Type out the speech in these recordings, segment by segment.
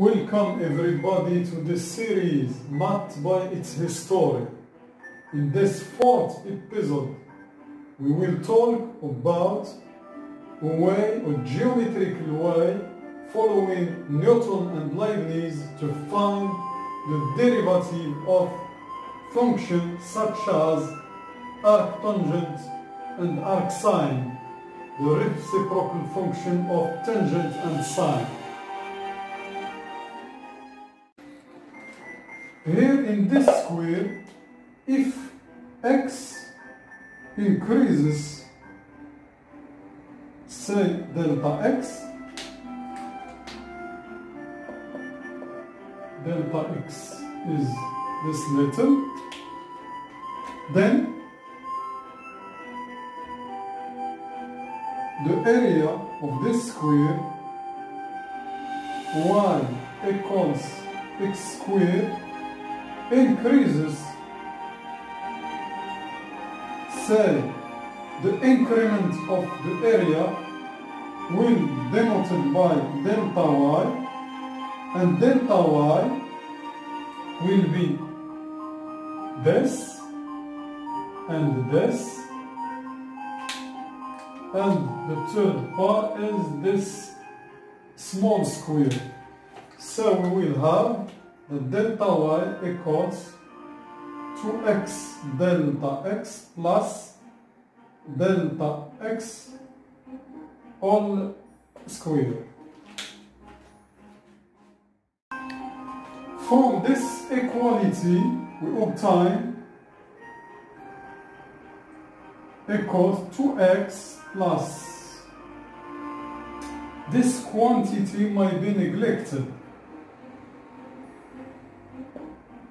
Welcome everybody to this series marked by its history. In this fourth episode, we will talk about a way, a geometrical way, following Newton and Leibniz to find the derivative of functions such as arctangent and arcsine, the reciprocal function of tangent and sine. Here in this square, if x increases, say delta x, delta x is this little, then the area of this square y equals x squared increases say the increment of the area will denoted by delta y and delta y will be this and this and the third part is this small square. So we will have the delta y equals 2x delta x plus delta x all square. From this equality we obtain equals 2x plus this quantity might be neglected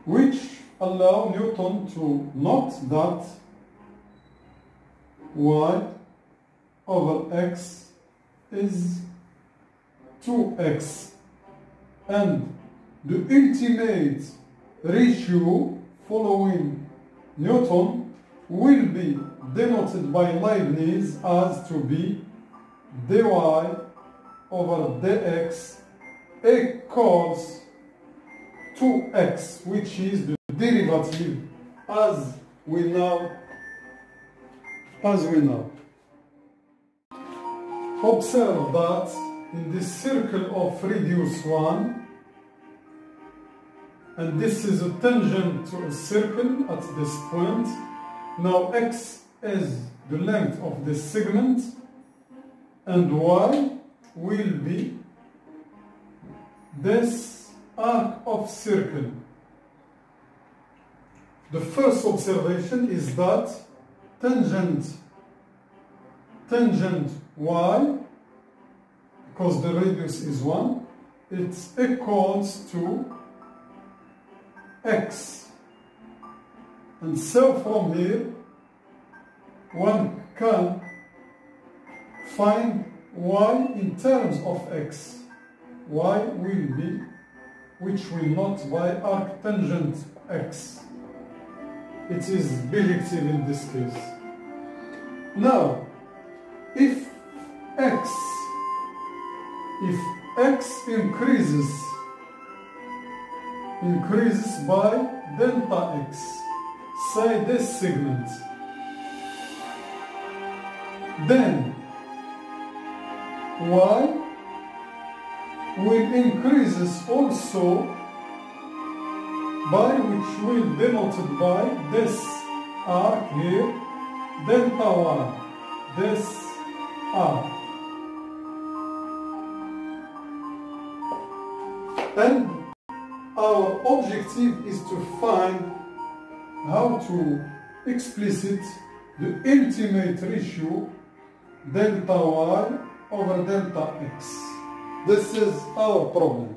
which allow Newton to note that y over x is 2x and the ultimate ratio following Newton will be denoted by Leibniz as to be dy over dx equals 2x which is the derivative as we know as we know. Observe that in this circle of radius 1 and this is a tangent to a circle at this point. Now x is the length of this segment and y will be this arc of circle. The first observation is that tangent tangent y because the radius is 1 it equals to x. And so from here one can find y in terms of x. Y will be which will not by arctangent x it is bijective in this case. Now, if x, if x increases, increases by delta x, say this segment, then y will increases also by which will denoted by this arc here, delta 1, this arc. And our objective is to find how to explicit the ultimate ratio delta y over delta x. This is our problem.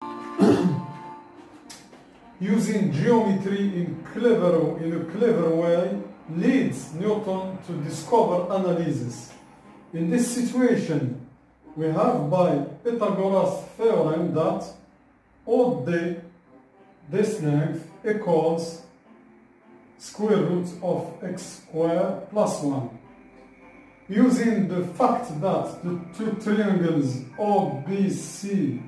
using geometry in, clever, in a clever way leads Newton to discover analysis. In this situation, we have by Pythagoras theorem that OD, this length equals square root of x squared plus 1. Using the fact that the two triangles OBC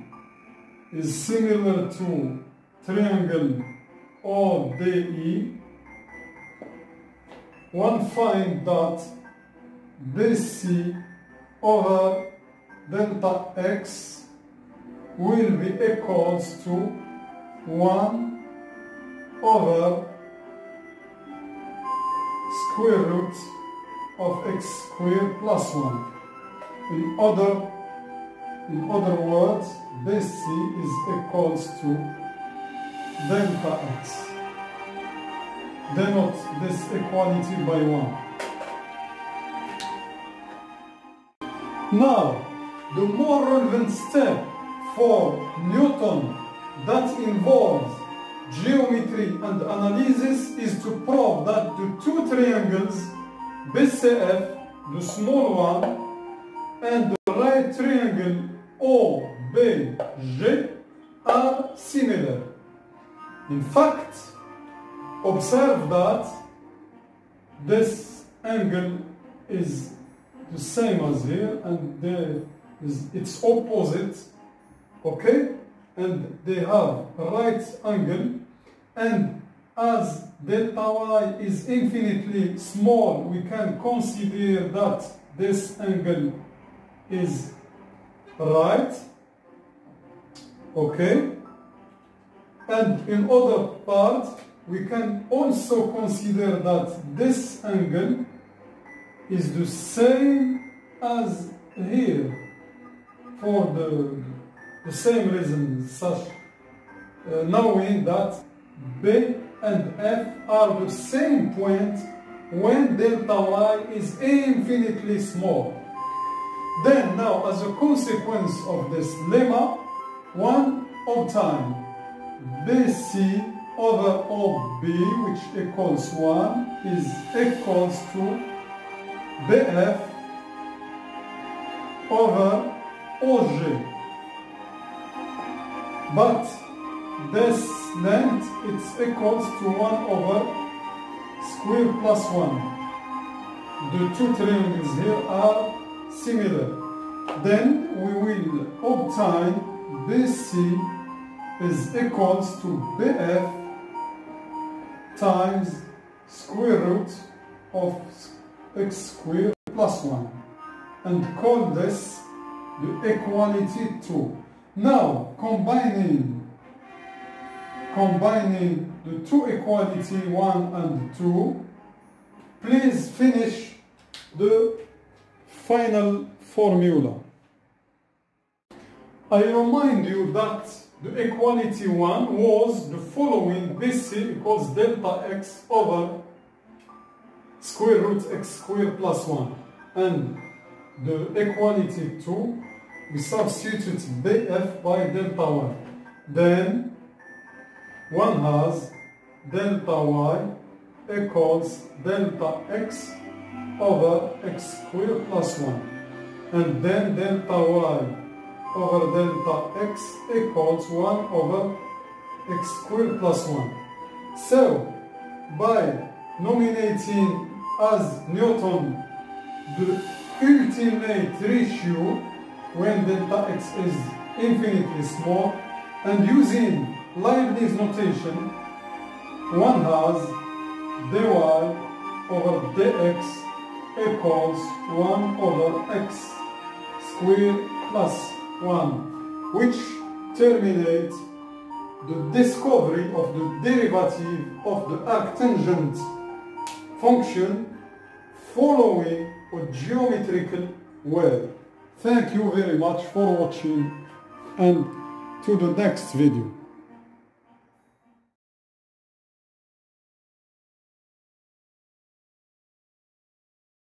is similar to triangle ODE, one find that BC over delta x will be equals to 1 over square root of x squared plus 1. In other, in other words, BC is equals to delta x. Denote this equality by 1. Now, the more relevant step for Newton that involves geometry and analysis is to prove that the two triangles BCF, the small one, and the right triangle OBG are similar. In fact, observe that this angle is the same as here and its opposite okay and they have right angle and as delta y is infinitely small we can consider that this angle is right. Okay. And in other part we can also consider that this angle is the same as here for the, the same reason such uh, knowing that B and F are the same point when delta y is infinitely small. Then now as a consequence of this lemma, one of obtain BC over OB which equals 1 is equals to BF over OG. But this length it's equals to 1 over square plus 1. The two triangles here are similar. Then we will obtain BC is equals to BF times square root of x squared plus 1 and call this the equality 2. Now combining combining the two equality 1 and 2 please finish the final formula. I remind you that the equality 1 was the following BC equals delta x over square root x squared plus 1 and the equality 2 we substitute bf by delta y then one has delta y equals delta x over x squared plus 1 and then delta y over delta x equals 1 over x squared plus 1 so by nominating as Newton the ultimate ratio when delta x is infinitely small and using Leibniz notation one has dy over dx equals 1 over x squared plus 1 which terminates the discovery of the derivative of the arctangent function following a geometrical way. Thank you very much for watching and to the next video.